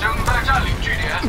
正在占领据点。